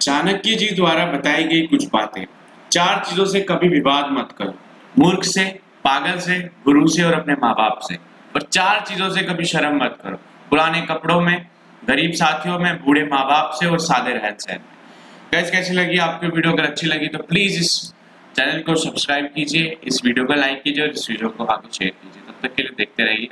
चाणक्य जी द्वारा बताई गई कुछ बातें। चार चीज़ों से कभी विवाद मत करो। मूर्ख से, पागल से, गुरु से और अपने माँ बाप से। और चार चीज़ों से कभी शर्म मत करो। पुराने कपड़ों में, गरीब साथियों में, बूढ़े माँ बाप से और सादे रहन सहन कैसे कैसी लगी आपकी वीडियो? अगर अच्छी लगी तो प्लीज़ इस चैनल को सब्सक्राइब कीजिए, इस वीडियो को लाइक कीजिए और इस वीडियो को आगे शेयर कीजिए। तब तक के लिए देखते रहिए।